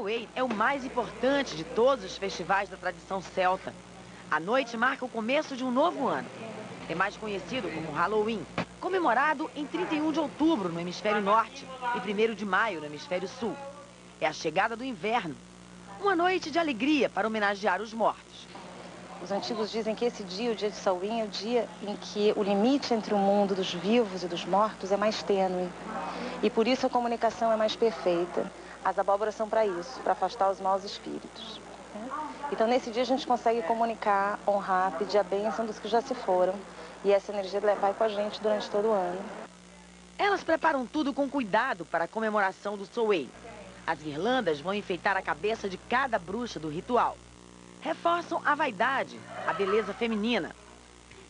Samhain é o mais importante de todos os festivais da tradição celta. A noite marca o começo de um novo ano. É mais conhecido como Halloween, comemorado em 31 de outubro no hemisfério norte e 1 de maio no hemisfério sul. É a chegada do inverno. Uma noite de alegria para homenagear os mortos. Os antigos dizem que esse dia, o dia de Samhain, é o dia em que o limite entre o mundo dos vivos e dos mortos é mais tênue. E por isso a comunicação é mais perfeita. As abóboras são para isso, para afastar os maus espíritos. Né? Então, nesse dia, a gente consegue comunicar, honrar, pedir a bênção dos que já se foram. E essa energia vai com a gente durante todo o ano. Elas preparam tudo com cuidado para a comemoração do Soei. As guirlandas vão enfeitar a cabeça de cada bruxa do ritual. Reforçam a vaidade, a beleza feminina.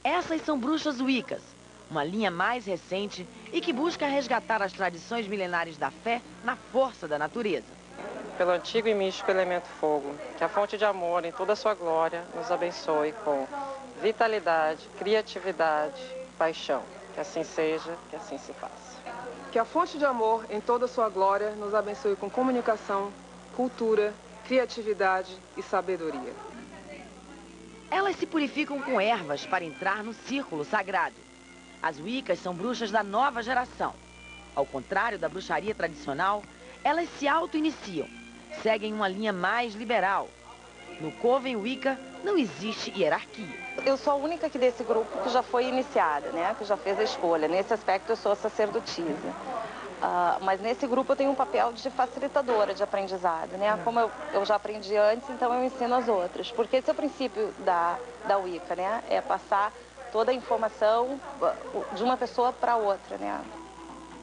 Essas são bruxas wiccas, uma linha mais recente e que busca resgatar as tradições milenares da fé na força da natureza. Pelo antigo e místico elemento fogo, que a fonte de amor em toda a sua glória nos abençoe com vitalidade, criatividade, paixão. Que assim seja, que assim se faça. Que a fonte de amor em toda a sua glória nos abençoe com comunicação, cultura, criatividade e sabedoria. Elas se purificam com ervas para entrar no círculo sagrado. As Wiccas são bruxas da nova geração. Ao contrário da bruxaria tradicional, elas se auto-iniciam, seguem uma linha mais liberal. No Coven Wicca não existe hierarquia. Eu sou a única aqui desse grupo que já foi iniciada, né? que já fez a escolha. Nesse aspecto eu sou sacerdotisa. Uh, mas nesse grupo eu tenho um papel de facilitadora de aprendizado, né? Como eu, eu, já aprendi antes, então eu ensino as outras. Porque esse é o princípio da, da Wicca, né? É passar toda a informação de uma pessoa para outra, né?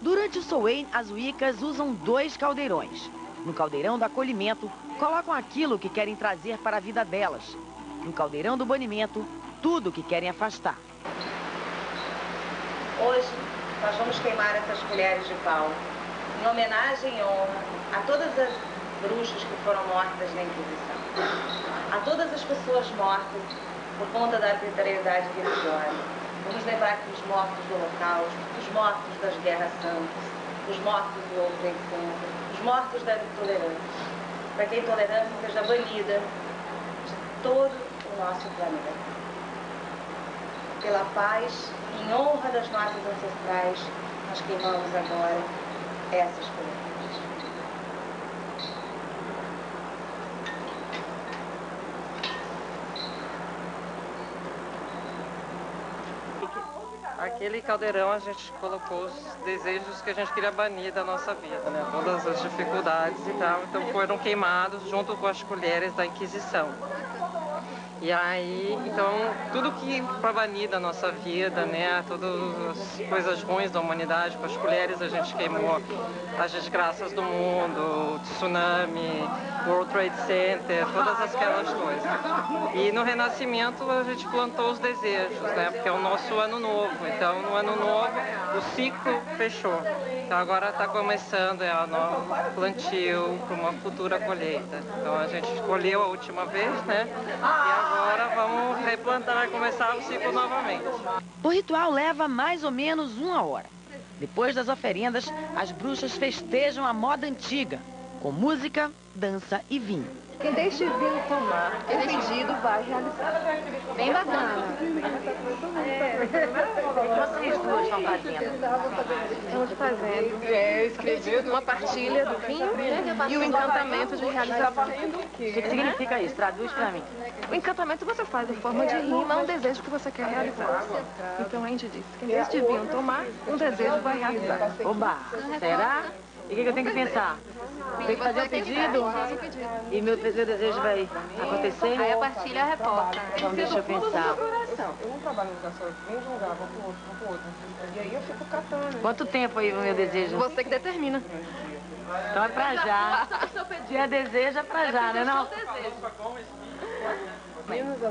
Durante o Sowein, as Wiccas usam dois caldeirões. No caldeirão do acolhimento, colocam aquilo que querem trazer para a vida delas. No caldeirão do banimento, tudo que querem afastar. Hoje, nós vamos queimar essas colheres de pau, em homenagem e honra a todas as bruxas que foram mortas na Inquisição, a todas as pessoas mortas por conta da arbitrariedade religiosa. Vamos lembrar que os mortos do Holocausto, os mortos das guerras santas, os mortos do outro Center, os mortos da intolerância, para que a intolerância seja banida de todo o nosso planeta. Pela paz em honra das nossas ancestrais, nós queimamos agora essas colheres. Aquele caldeirão a gente colocou os desejos que a gente queria banir da nossa vida, né? Todas as dificuldades e tal. Então foram queimados junto com as colheres da Inquisição. E aí, então, tudo que para banir da nossa vida, né? Todas as coisas ruins da humanidade, com as colheres a gente queimou as desgraças do mundo, tsunami, World Trade Center, todas aquelas coisas. E no Renascimento a gente plantou os desejos, né? Porque é o nosso ano novo. Então, no ano novo, o ciclo fechou. Então agora está começando é, o novo plantio para uma futura colheita. Então a gente colheu a última vez, né? Agora vamos replantar e começar o ciclo novamente. O ritual leva mais ou menos uma hora. Depois das oferendas, as bruxas festejam a moda antiga, com música, dança e vinho. Quem deixa o vinho tomar o pedido vai realizar. Bem bacana. Vocês duas estão fazendo? Estamos fazendo uma partilha do vinho e o encantamento de realização. O que, que significa isso? Traduz para mim. O encantamento você faz em forma de rima um desejo que você quer realizar. Então a gente diz, quem deixa de vinho tomar, um desejo vai realizar. Oba, será? E o que, que eu tenho que pensar? Tem que fazer o pedido e meu, meu desejo vai acontecer? Aí a partilha reporta. Então deixa eu pensar. Eu não trabalho no lugar só, vem de um lugar, vou pro outro, vou pro outro. E aí eu fico catando. Quanto tempo aí o meu desejo? Você que determina. Então é pra já. Se é desejo, é pra já, né não?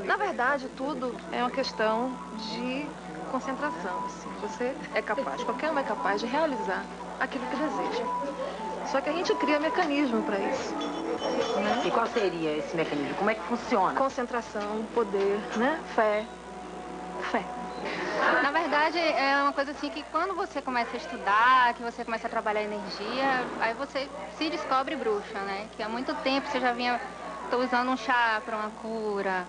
Na verdade, tudo é uma questão de concentração. Assim. Você é capaz, qualquer um é capaz de realizar aquilo que deseja. Só que a gente cria mecanismo para isso. Né? E qual seria esse mecanismo? Como é que funciona? Concentração, poder, né? Fé. Fé. Na verdade, é uma coisa assim que quando você começa a estudar, que você começa a trabalhar energia, aí você se descobre bruxa, né? Que há muito tempo você já vinha, tô usando um chá para uma cura,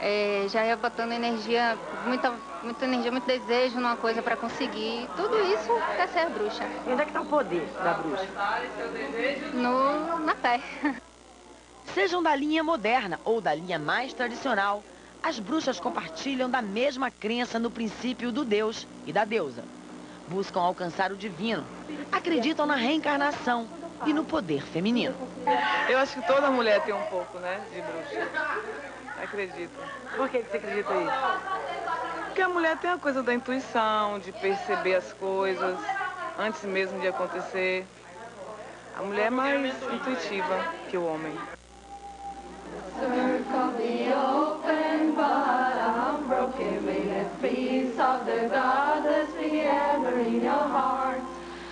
é, já ia botando energia, muita, muita energia, muito desejo numa coisa para conseguir. Tudo isso é ser bruxa. E onde é que está o poder da bruxa? No, na fé. Sejam da linha moderna ou da linha mais tradicional, as bruxas compartilham da mesma crença no princípio do Deus e da deusa. Buscam alcançar o divino, acreditam na reencarnação e no poder feminino. Eu acho que toda mulher tem um pouco, né, de bruxa. Acredito. Por que, você acredita aí? Porque a mulher tem a coisa da intuição, de perceber as coisas antes mesmo de acontecer. A mulher é mais intuitiva que o homem. Circle the open but unbroken May the peace of the goddess be ever in your heart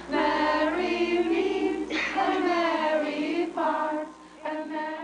Marry me and marry part and marry